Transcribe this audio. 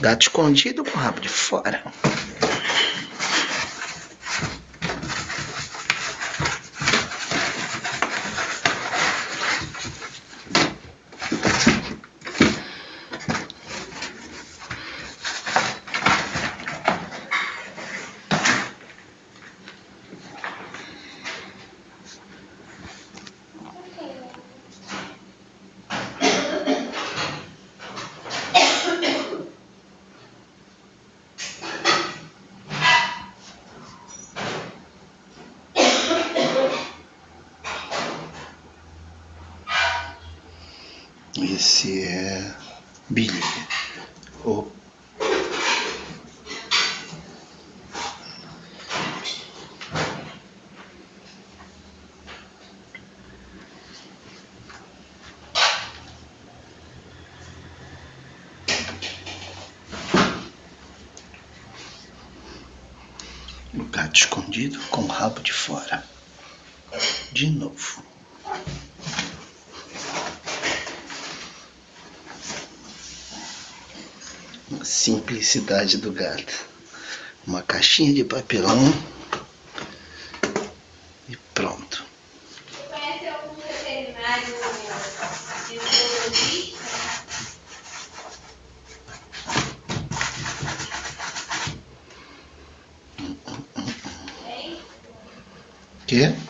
Gato escondido com o rabo de fora. Esse é Billy. O gato escondido com o rabo de fora. De novo. Simplicidade do gato. Uma caixinha de papelão e pronto. Conhece algum veterinário? Tem? Que?